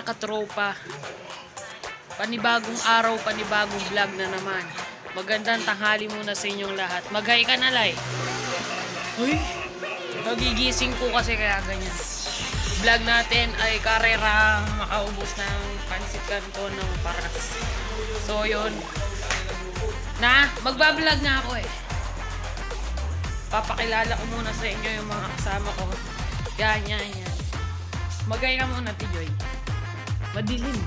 mga katropa. Panibagong araw, panibagong vlog na naman. Magandang tanghali muna sa inyong lahat. Mag-hi ka na, Lai. Uy, nagigising ko kasi kaya ganyan. Vlog natin ay karera makaubos ng pansit kanto ng paras. So, yun. Na, magbablog na ako eh. Papakilala ko muna sa inyo yung mga kasama ko. Yan, yan, yan. Magay ka muna, Tijoy. Madilim.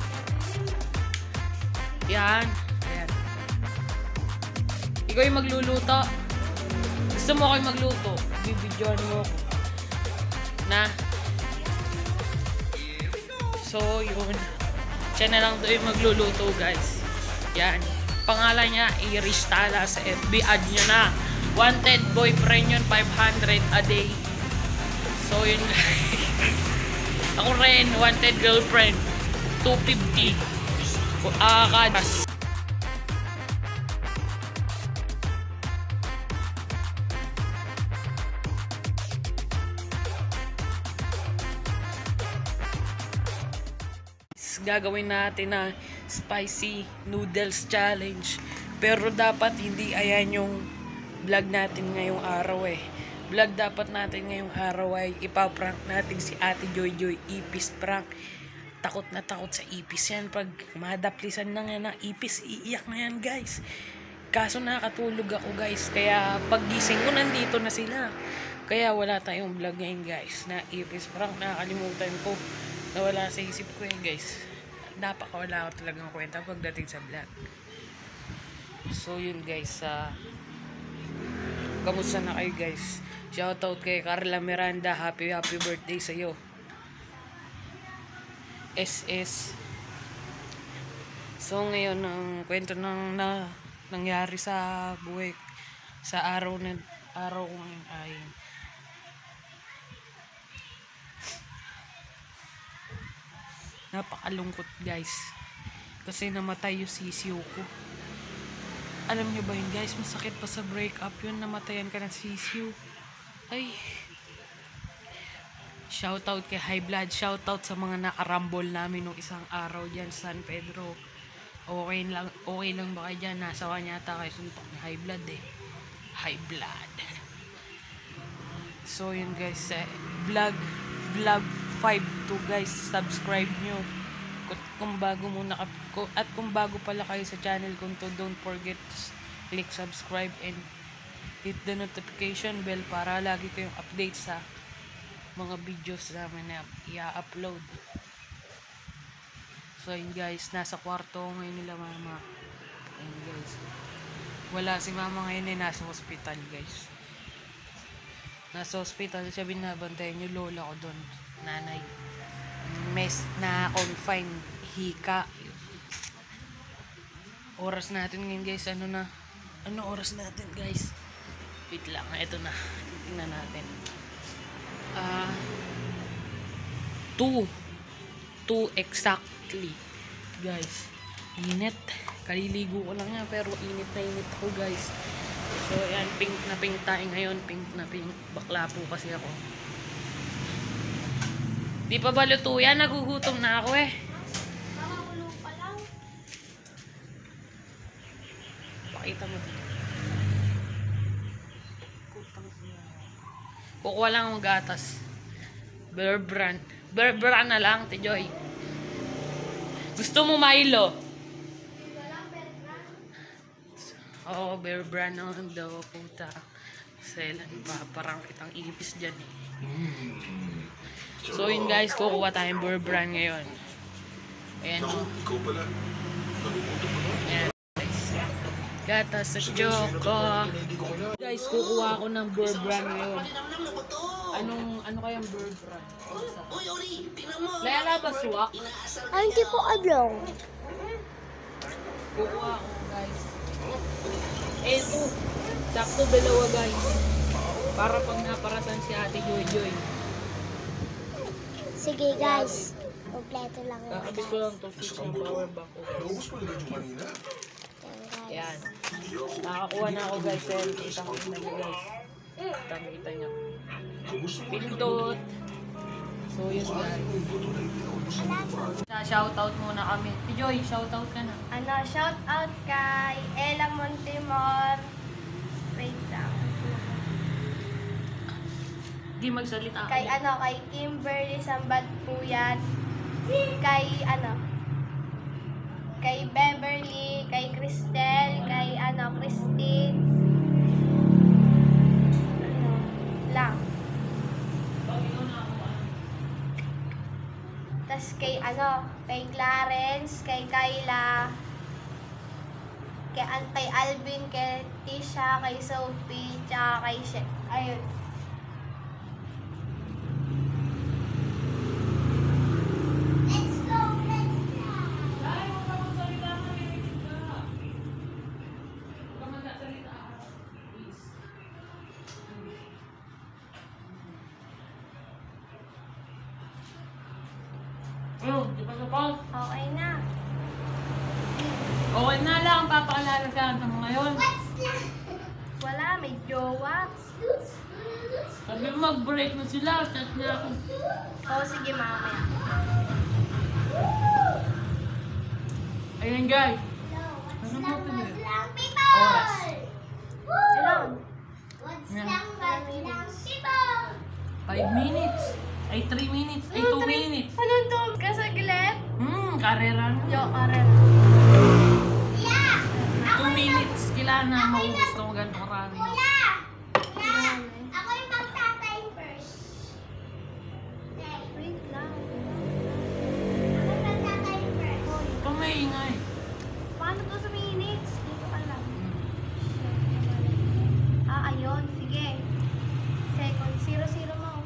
Yan. Ayan. Ikaw yung magluluto. Gusto mo ako yung magluto. Bibidyoan mo. Na. So, yun. Siya na lang doon magluluto, guys. Yan. Pangalan niya, Irish Tala sa FB. Add niya na. Wanted boyfriend yun, 500 a day. So, yun Ako rin, wanted girlfriend. 250. Ah, kadas. gagawin natin na spicy noodles challenge. Pero dapat hindi ayan yung vlog natin ngayong araw eh. Vlog dapat natin ngayong araw ay ipaprank natin si Ate Joy Joy Ipis prank. Takot na takot sa ipis yan. Pag madaplisan na nga na ipis, iiyak na yan guys. Kaso nakatulog ako guys. Kaya paggising ko nandito na sila. Kaya wala tayong vlog ngayon guys. Na ipis prank. Nakakalimutan ko. Nawala sa isip ko yun guys. Napakawala ako talagang kwenta pagdating sa vlog. So yun guys. Uh, kamusta na kayo guys? Shoutout kay Carla Miranda. Happy happy birthday sa iyo. SS. So ngayon ang kwento ng na, nangyari sa buhay sa araw na araw ko ngayon ay napakalungkot guys. Kasi namatay yung sisiyo ko. Alam nyo ba yun guys? Masakit pa sa breakup yun. Namatayan ka ng sisiyo. Ay shoutout kay High Blood. Shoutout sa mga nakarambol namin nung isang araw dyan sa San Pedro. Okay lang okay lang ba kayo dyan? Nasawa niya ata kayo suntok ni High Blood eh. High Blood. So yun guys eh, vlog vlog 5 to guys subscribe nyo. Kung, bago muna kung, at kung bago pala kayo sa channel kung to don't forget to click subscribe and hit the notification bell para lagi kayong update sa mga videos namin na i-upload. So yun guys nasa kwarto ngayon nila mama. Ayun guys. Wala si mama ngayon eh nasa hospital guys. Nasa hospital siya binabantayan yung lola ko doon nanay. Mes na confine hika. Oras natin ngayon guys ano na? Ano oras natin guys? Wait lang ito na. Tingnan natin uh, 2 2 exactly. Guys init. Kaliligo ko lang nga pero init na init ako guys. So yan pink na pink tayo ngayon. Pink na pink. Bakla po kasi ako. Di pa ba luto yan? Nagugutom na ako eh. Pakita mo Kukuha lang ang gatas. Bear brand. Bear brand na lang, Joy. Gusto mo Milo? Oo, oh, bear brand naman daw, puta. Selan pa, parang kitang ipis dyan eh. So yun guys, kukuha tayong bear brand ngayon. Ayan. Ikaw pala. Gatas sa choco. Guys, kukuha ako ng bear brand ngayon. Anong, ano kayang bear brand? Layala ba suwak? Ay, hindi ko alam. Kukuha ako guys. Eto. Sakto dalawa guys. Para pag naparasan si ate Joy Joy. Sige guys, kompleto lang yun Kakabit ko lang to switch ng power bank ko. Naubos mo na yung kanina. Yan. Nakakuha na ako guys. Yan. Kita ko na niyo guys. Kita kita mo? Pindot. So, yun guys. Shoutout muna kami. Joy, shoutout ka na. Ano, shout out kay Ella Montemor. Wait lang. Hindi magsalita. Kay ano, kay Kimberly Sambad po yan. Kay ano, kay Beverly, kay Cristel, kay ano, Christine. Ano, lang. Tapos kay ano, kay Clarence, kay Kyla, kay, kay Alvin, kay Tisha, kay Sophie, tsaka kay She. Ayun. Let's go, let's go. Oh, di ba sa Okay na. Okay na lang ang papaalala sa mga yun. Wala, may jowa. Sabi mo mag-break na sila. Chat na ako. Oo, sige mamaya. Ayun guys. Ano mo ito eh? Oras. Ilan? Minutes? 5 minutes. Ay 3 minutes. Ay 2 minutes. Anong to? Kasaglit? Hmm, karera na. Yo, Karen. 2 minutes. Kailangan na maubos na magandang karami. Ako yung magtatay first. Wait lang. Ako yung magtatay first. Ito may ingay. Paano to sa minutes? Hindi ko alam. Ah, ayun. Sige. Second. Zero, zero mo.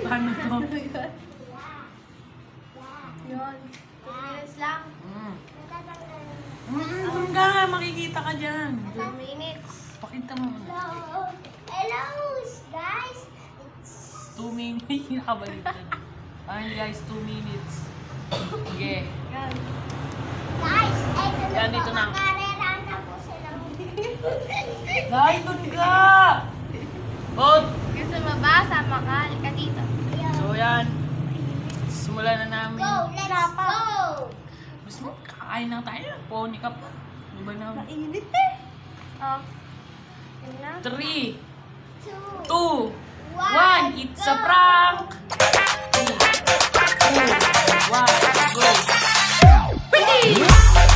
Paano to? Yun. Two minutes lang. Hmm. Hmm, doon ka. Makikita ka dyan. Two minutes. Pakita mo. Hello. Hello, guys. It's 2 minutes. Nakabaliktad. Ayun guys, 2 minutes. Sige. Yan. Guys, eto na Yan, po. dito na. Makarerahan na po sila. Dahil doon ka! Oh, Gusto mo ba? Sama ka. Yan, simulan na namin. Go, let's go. Gusto mo, kakain lang tayo. Pony ka pa. Ano ba namin? Mainit eh. Oh. 3, 2, Two, 1, it's a prank! 3, 2, 1, go! Forty-seven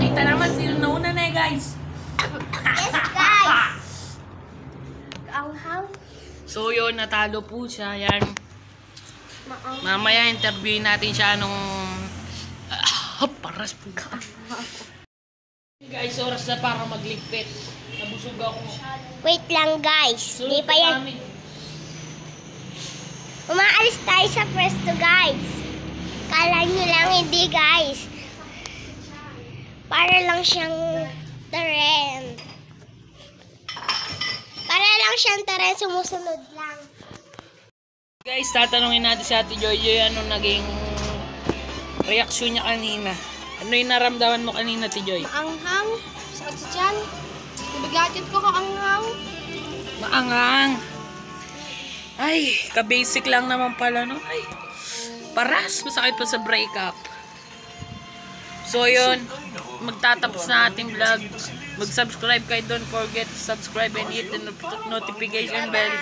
Kita-kita naman sino nauna na eh guys. Yes, guys. kaanghang. So yun, natalo po siya. Yan. Mamaya interview natin siya nung... Ah, paras po. Guys, oras na para magligpit. Nabusog ako. Wait lang, guys. Sunod Di pa yan. namin. Umaalis tayo sa pwesto, guys. Kala nyo lang, hindi, guys. Para lang siyang trend. Para lang siyang tara sumusunod lang. Guys, tatanungin natin si Ate Joy anong naging reaksyon niya kanina. Ano yung naramdaman mo kanina, Ate Joy? Maanghang. Sakit sa tiyan. Nabiglatit ko kaanghang. Maangang. Ay, ka-basic lang naman pala, no? Ay, paras. Masakit pa sa breakup. So, yun. Magtatapos na ating vlog. Mag-subscribe kayo. Don't forget to subscribe and hit the not- notification bell.